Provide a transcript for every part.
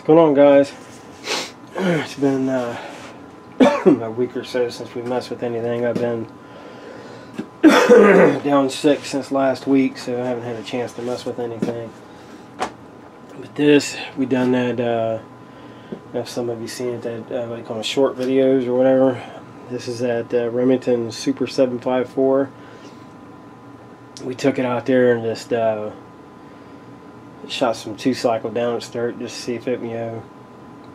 What's going on, guys? It's been uh, a week or so since we messed with anything. I've been down sick since last week, so I haven't had a chance to mess with anything. But this, we done that. Uh, if some of you seen it, that uh, call them, short videos or whatever. This is at uh, Remington Super 754. We took it out there and just uh, shot some two cycle down at start just to see if it, you know,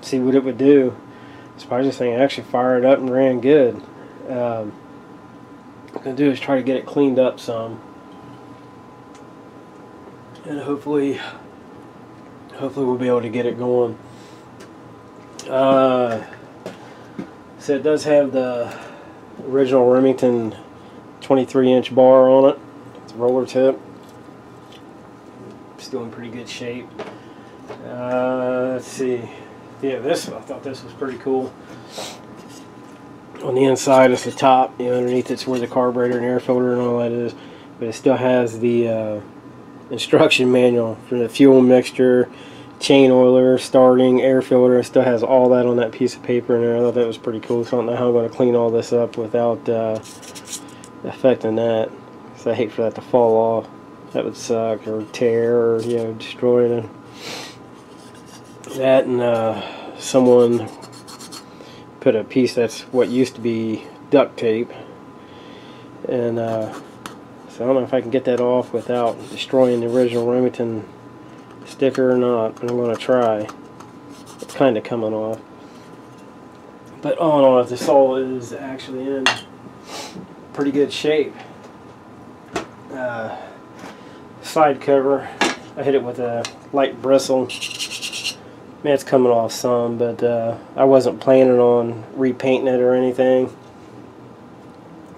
see what it would do. Surprising thing, it actually fired up and ran good. Um, I'm gonna do is try to get it cleaned up some, and hopefully, hopefully we'll be able to get it going. Uh, so it does have the original Remington 23 inch bar on it. It's a roller tip still in pretty good shape. Uh, let's see. Yeah, this I thought this was pretty cool. On the inside is the top. You know, underneath it's where the carburetor and air filter and all that is. But it still has the uh, instruction manual for the fuel mixture, chain oiler, starting, air filter. It still has all that on that piece of paper in there. I thought that was pretty cool. So I don't know how I'm going to clean all this up without uh, affecting that. So I hate for that to fall off that would suck or tear or you know destroy it. That and uh, someone put a piece that's what used to be duct tape. And uh, so I don't know if I can get that off without destroying the original Remington sticker or not but I'm going to try. It's kind of coming off. But all in all this all is actually in pretty good shape. Uh, side cover. I hit it with a light bristle. Man, it's coming off some, but uh, I wasn't planning on repainting it or anything.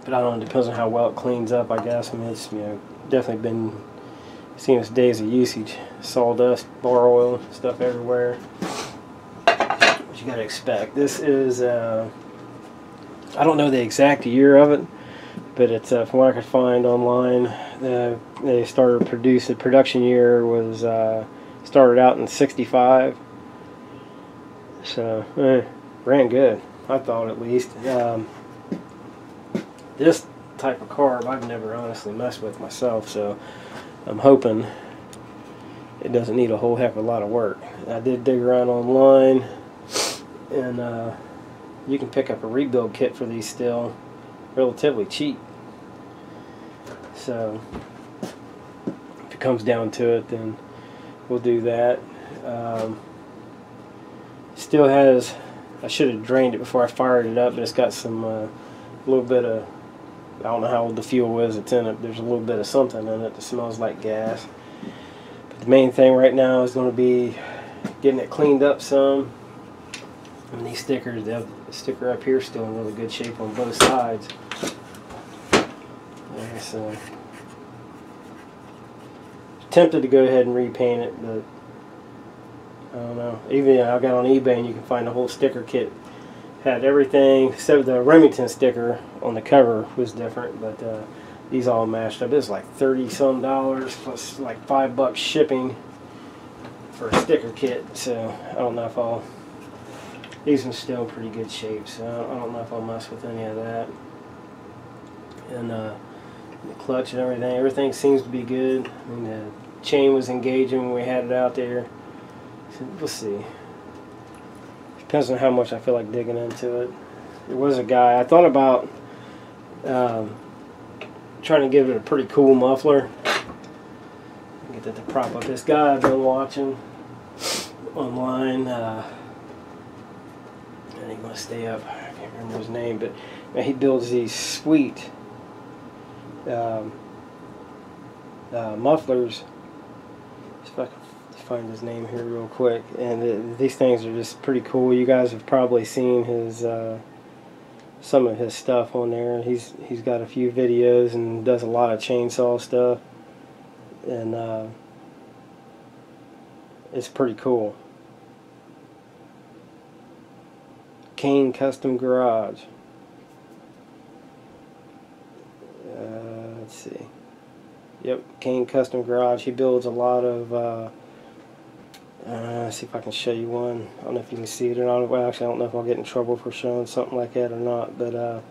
But I don't know, depends on how well it cleans up, I guess. I mean, it's you know definitely been seeing its days of usage. Sawdust, bar oil, stuff everywhere. What you gotta expect. This is, uh, I don't know the exact year of it, but it's uh, from what I could find online they started produce the production year was uh, started out in 65 so eh, ran good I thought at least. Um, this type of carb I've never honestly messed with myself so I'm hoping it doesn't need a whole heck of a lot of work. I did dig around online and uh, you can pick up a rebuild kit for these still relatively cheap so if it comes down to it, then we'll do that. Um, still has, I should have drained it before I fired it up, but it's got some, a uh, little bit of, I don't know how old the fuel is it's in it. There's a little bit of something in it that smells like gas. But the main thing right now is going to be getting it cleaned up some. And these stickers, the sticker up here still in really good shape on both sides. So tempted to go ahead and repaint it, but I don't know. Even I got on eBay and you can find a whole sticker kit. Had everything except the Remington sticker on the cover was different, but uh, these all mashed up. It was like 30 some dollars plus like five bucks shipping for a sticker kit. So I don't know if I'll. These are still pretty good shape, so I don't know if I'll mess with any of that. And uh, the clutch and everything, everything seems to be good. I mean, the chain was engaging when we had it out there. So we'll see. Depends on how much I feel like digging into it. There was a guy, I thought about um, trying to give it a pretty cool muffler. Get that to prop up. This guy I've been watching online, uh, I ain't gonna stay up. I can't remember his name, but he builds these sweet um, uh, mufflers if I can find his name here real quick. And it, these things are just pretty cool. You guys have probably seen his uh, some of his stuff on there. He's he's got a few videos and does a lot of chainsaw stuff, and uh, it's pretty cool. Kane Custom Garage. Uh, let's see. Yep, Kane Custom Garage. He builds a lot of uh, Uh, see if I can show you one. I don't know if you can see it or not. Well, actually, I don't know if I'll get in trouble for showing something like that or not. But uh,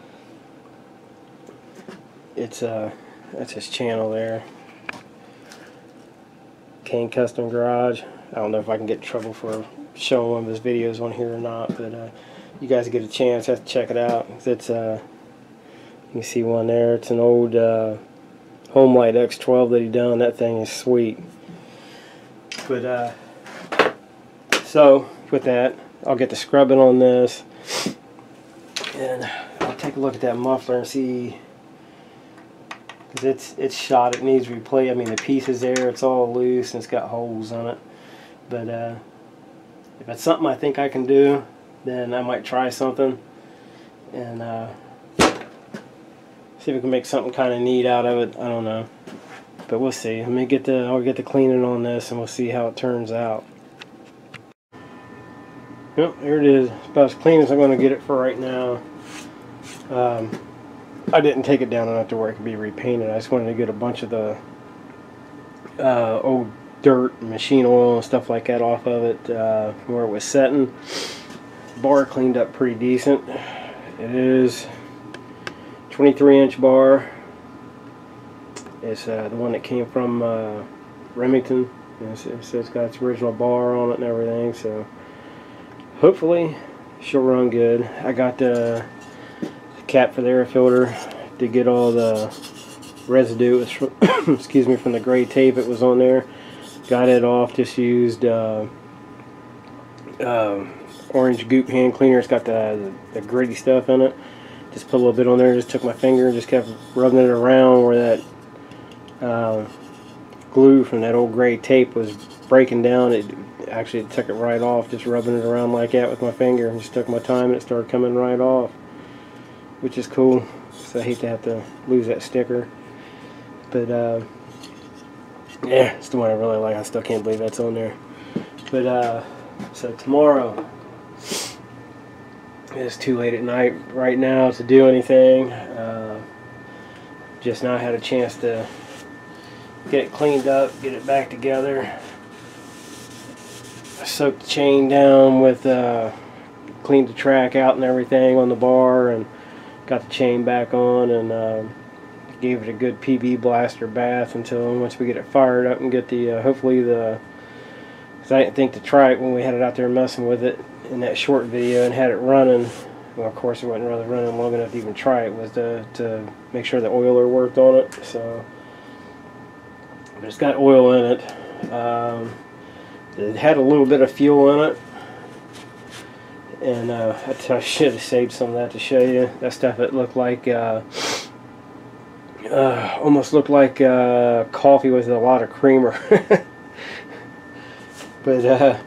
it's uh, that's his channel there. Kane Custom Garage. I don't know if I can get in trouble for showing one of his videos on here or not. But uh, you guys get a chance, have to check it out. It's uh, you can see one there. It's an old uh, Homelite X12 that he done. That thing is sweet. But uh, so with that, I'll get the scrubbing on this, and I'll take a look at that muffler and see because it's it's shot. It needs replay. I mean, the piece is there. It's all loose and it's got holes on it. But uh, if it's something I think I can do, then I might try something and uh, see if we can make something kind of neat out of it. I don't know, but we'll see. Let me get the I'll get the cleaning on this and we'll see how it turns out. Yep, here it is. It's about as clean as I'm going to get it for right now. Um, I didn't take it down enough to where it could be repainted. I just wanted to get a bunch of the uh, old dirt, machine oil, and stuff like that off of it uh, where it was setting. Bar cleaned up pretty decent. It is 23 inch bar. It's uh, the one that came from uh, Remington. It's, it's, it's got its original bar on it and everything. So hopefully she'll run good. I got the, cap for the air filter to get all the residue excuse me from the gray tape it was on there got it off just used uh, uh, orange goop hand cleaner it's got the, the, the, gritty stuff in it just put a little bit on there just took my finger and just kept rubbing it around where that uh, glue from that old gray tape was breaking down. It actually took it right off just rubbing it around like that with my finger and just took my time and it started coming right off which is cool. So I hate to have to lose that sticker. But uh, yeah it's the one I really like. I still can't believe that's on there. But uh, so tomorrow it's too late at night right now to do anything. Uh, just now had a chance to get it cleaned up get it back together. Soaked the chain down with uh, cleaned the track out and everything on the bar and got the chain back on and uh, gave it a good PB blaster bath until once we get it fired up and get the uh, hopefully the I didn't think to try it when we had it out there messing with it in that short video and had it running well of course it wasn't really running long enough to even try it was to, to make sure the oiler worked on it so but it's got oil in it um, it had a little bit of fuel in it. And uh, I should have saved some of that to show you. That stuff, it looked like, uh, uh, almost looked like uh, coffee with a lot of creamer. but uh,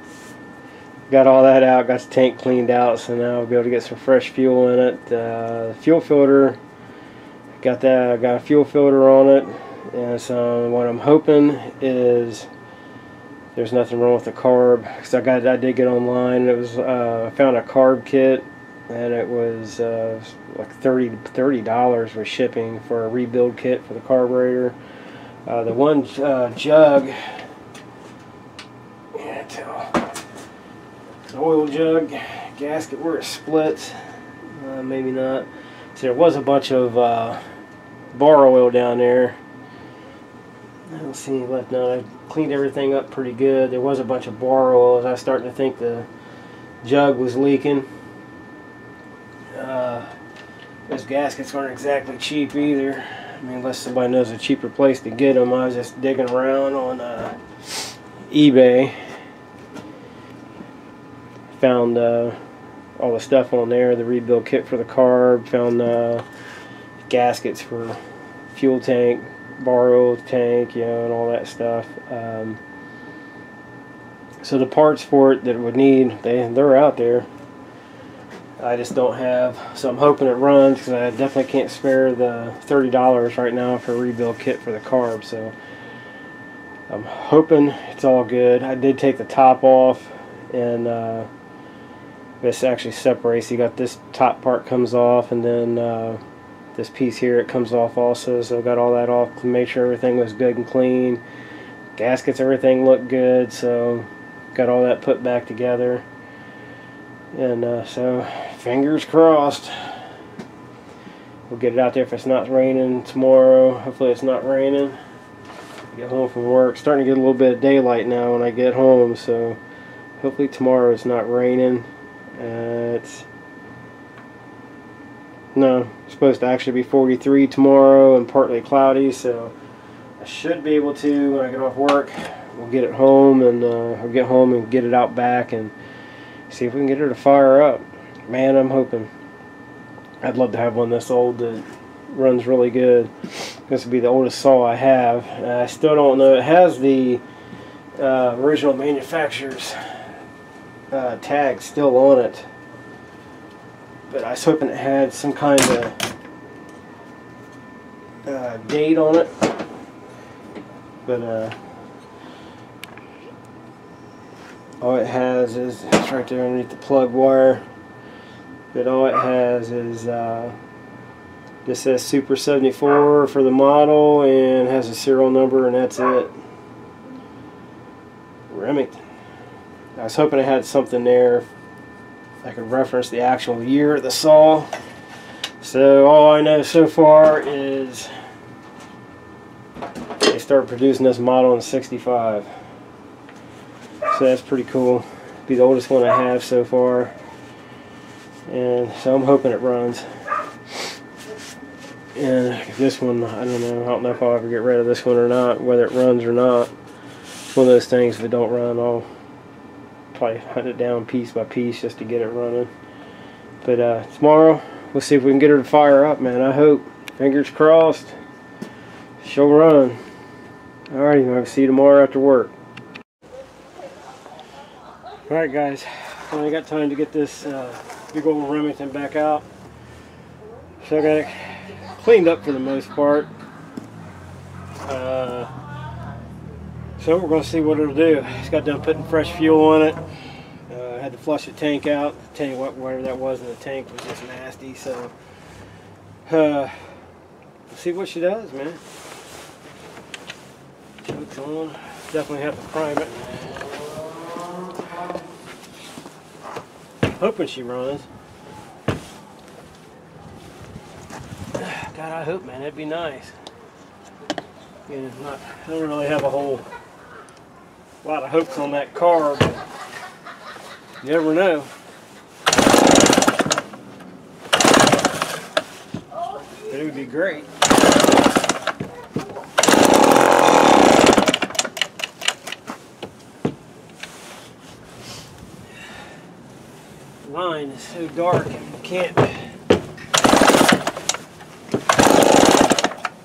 got all that out, got the tank cleaned out, so now I'll be able to get some fresh fuel in it. Uh, fuel filter, got that, got a fuel filter on it. And so what I'm hoping is there's nothing wrong with the carb because I got I did get online it was uh, I found a carb kit and it was uh, like 30 dollars for shipping for a rebuild kit for the carburetor uh, the one uh, jug yeah, the oil jug gasket where it splits uh, maybe not so there was a bunch of uh, bar oil down there I don't see any left now. I cleaned everything up pretty good. There was a bunch of bar oils. I was starting to think the jug was leaking. Uh, those gaskets aren't exactly cheap either. I mean, unless somebody knows a cheaper place to get them. I was just digging around on uh, eBay. Found uh, all the stuff on there, the rebuild kit for the carb. Found uh, gaskets for fuel tank, borrow tank, you know, and all that stuff. Um, so the parts for it that it would need, they they're out there. I just don't have, so I'm hoping it runs because I definitely can't spare the thirty dollars right now for a rebuild kit for the carb. So I'm hoping it's all good. I did take the top off, and uh, this actually separates. You got this top part comes off, and then. Uh, this piece here it comes off also so I got all that off to make sure everything was good and clean gaskets everything looked good so got all that put back together. And uh, so, fingers crossed. We'll get it out there if it's not raining tomorrow. Hopefully it's not raining. Get home from work. Starting to get a little bit of daylight now when I get home, so hopefully tomorrow it's not raining. It's no, it's supposed to actually be 43 tomorrow and partly cloudy, so I should be able to when I get off work. We'll get it home and uh, I'll get home and get it out back and see if we can get her to fire up. Man, I'm hoping. I'd love to have one this old that runs really good. This would be the oldest saw I have. I still don't know. It has the uh, original manufacturer's uh, tag still on it. But I was hoping it had some kind of uh, date on it. But uh, all it has is it's right there underneath the plug wire. But all it has is uh, this says Super 74 for the model and has a serial number and that's it. Remington. I was hoping I had something there I could reference the actual year of the saw. So all I know so far is they started producing this model in 65. So that's pretty cool. Be the oldest one I have so far. And so I'm hoping it runs. And this one, I don't know. I don't know if I'll ever get rid of this one or not, whether it runs or not. It's one of those things, if it don't run, I'll probably hunt it down piece by piece just to get it running. But uh, tomorrow, we'll see if we can get her to fire up, man. I hope. Fingers crossed. She'll run. Alrighty, I'll see you tomorrow after work. Alright guys, finally got time to get this uh, big old Remington back out. So I got it cleaned up for the most part. So we're going to see what it'll do. It's got done putting fresh fuel on it. Uh, had to flush the tank out. Tell you what, whatever that was in the tank was just nasty. So, uh, see what she does, man. Choke's on. Definitely have to prime it. Hoping she runs. God, I hope, man. That'd be nice. Yeah, not, I don't really have a whole lot of hopes on that car, but you never know. But it would be great. Line is so dark and you can't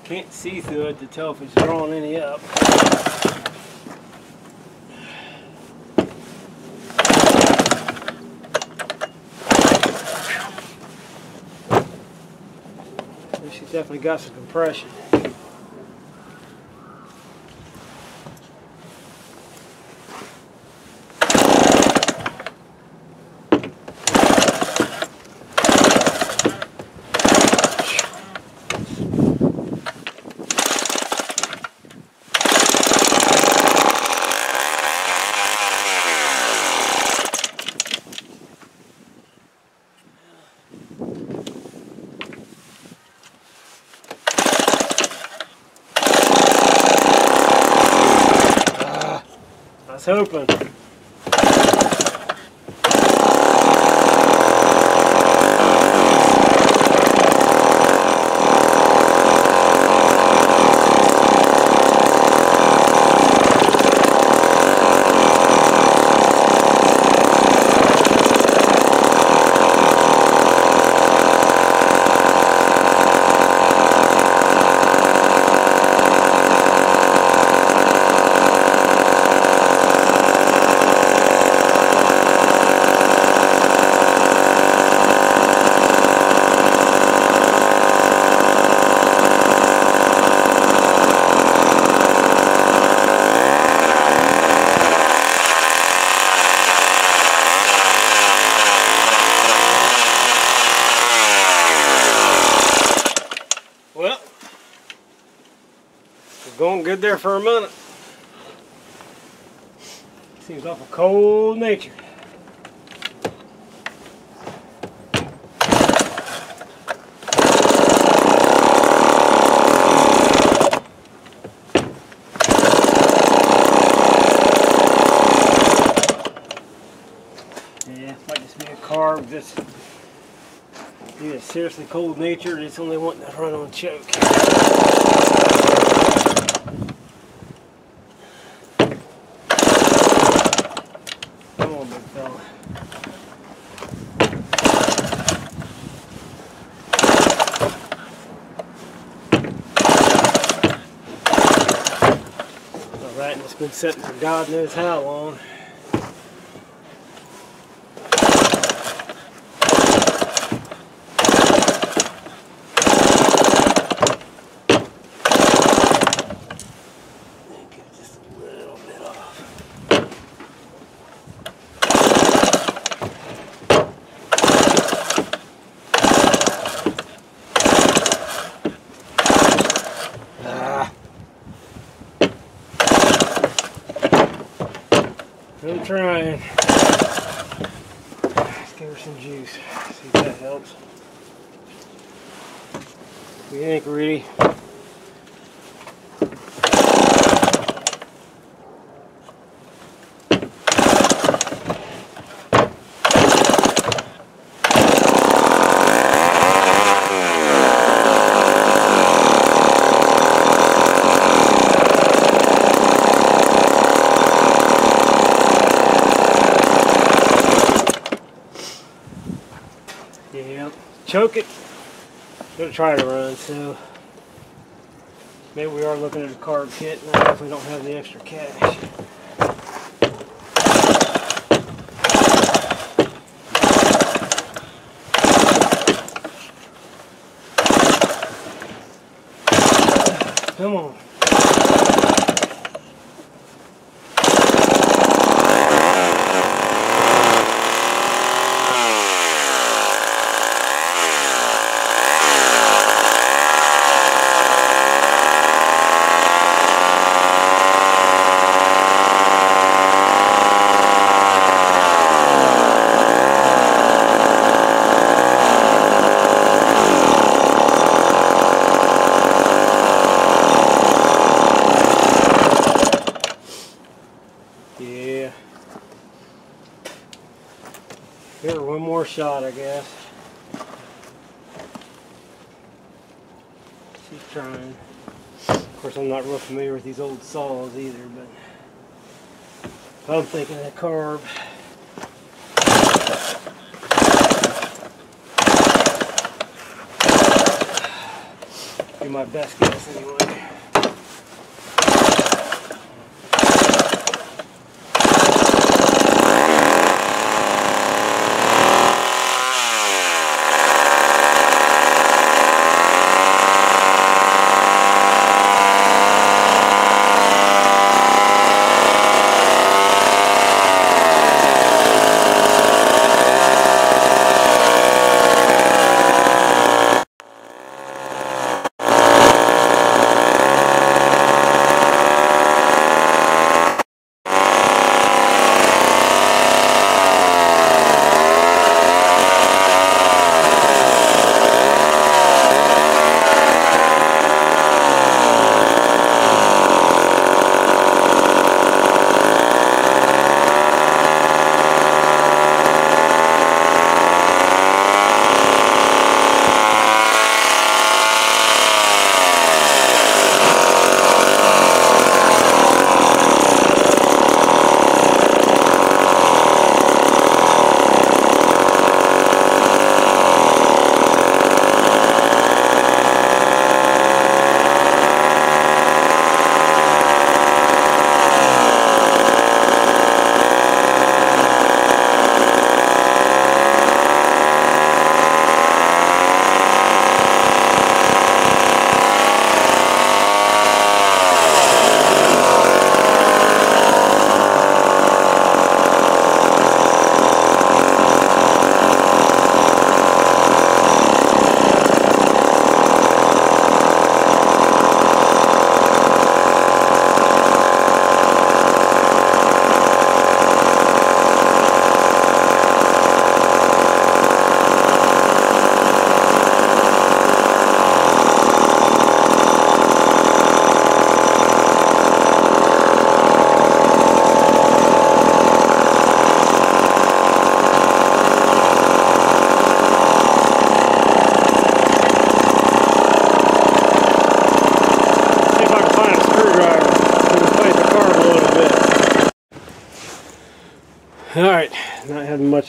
can't see through it to tell if it's drawing any up. She's definitely got some compression. Going good there for a minute. Seems awful cold nature. Yeah, might just be a carb that's either seriously cold nature or it's only wanting to run on choke. Come on, big fella. Alright, and it's been sitting for God knows how long. I'm trying. Let's give her some juice. See if that helps. What do you think, Rudy? Yeah, choke it. Gonna try to run, so maybe we are looking at a carb kit, and I definitely don't have the extra cash. Come on. Yeah. Here, one more shot, I guess. She's trying. Of course, I'm not real familiar with these old saws either, but I'm thinking that carb. Be my best guess anyway.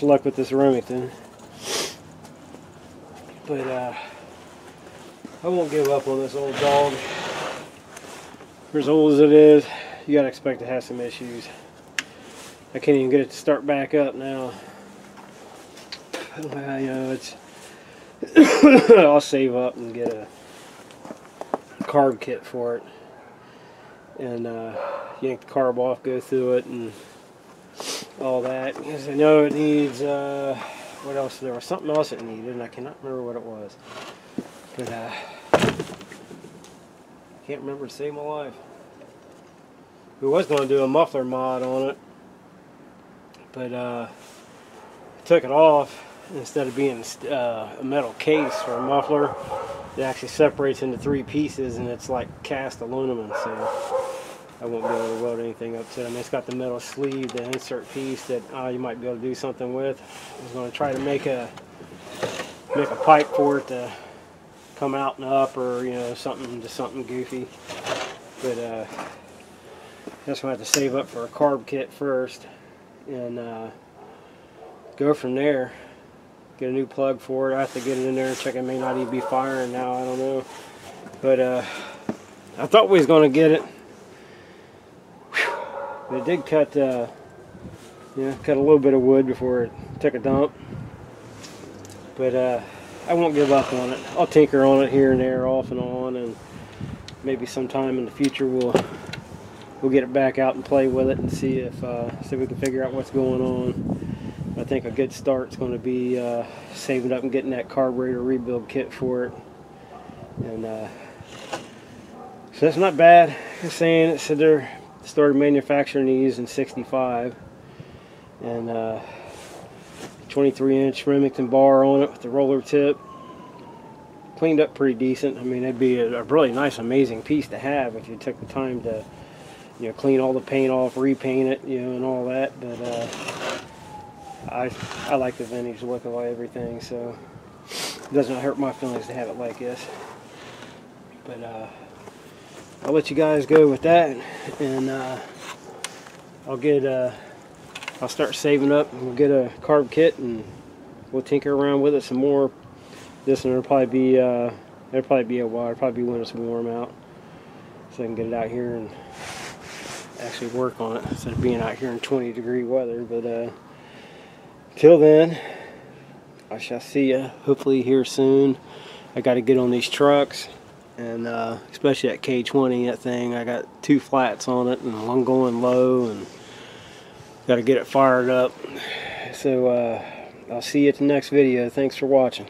Luck with this Remington. But uh, I won't give up on this old dog. For as old as it is, you gotta expect to have some issues. I can't even get it to start back up now. Well, you know, it's I'll save up and get a carb kit for it. And uh, yank the carb off, go through it, and all that. Because I know it needs, uh, what else? There was something else it needed, and I cannot remember what it was. But uh, can't remember to save my life. We was going to do a muffler mod on it, but uh, took it off instead of being uh, a metal case for a muffler. It actually separates into three pieces, and it's like cast aluminum, so I won't be able to weld anything up to mean, it's got the metal sleeve, the insert piece that uh, you might be able to do something with. I was going to try to make a make a pipe for it to come out and up, or you know, something just something goofy. But uh, just going to have to save up for a carb kit first, and uh, go from there. Get a new plug for it. I have to get it in there and check. It may not even be firing now. I don't know. But uh, I thought we was going to get it. But it did cut, uh, yeah, cut a little bit of wood before it took a dump. But uh, I won't give up on it. I'll tinker on it here and there, off and on, and maybe sometime in the future we'll we'll get it back out and play with it and see if uh, see if we can figure out what's going on. I think a good start is going to be uh, saving up and getting that carburetor rebuild kit for it. And uh, so that's not bad. Saying it said they're started manufacturing these in 65 and uh, 23 inch Remington bar on it with the roller tip. Cleaned up pretty decent. I mean it'd be a, a, really nice amazing piece to have if you took the time to you know clean all the paint off repaint it you know and all that. But uh, I I like the vintage look of everything so it doesn't hurt my feelings to have it like this. But uh, I'll let you guys go with that and uh, I'll get uh, I'll start saving up. And we'll get a carb kit and we'll tinker around with it some more. This one will probably be uh, it'll probably be a while. It'll probably be when it's warm out so I can get it out here and actually work on it instead of being out here in 20 degree weather but uh, till then I shall see you hopefully here soon. I got to get on these trucks and uh, especially at K20 that thing I got two flats on it and one going low and got to get it fired up. So uh, I'll see you at the next video. Thanks for watching